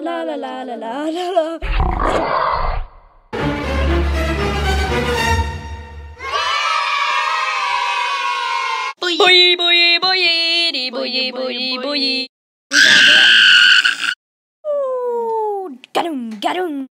la la la la la la. Boy, boy, boy, boy, boy, boy. Ooh, Gadum, gadum.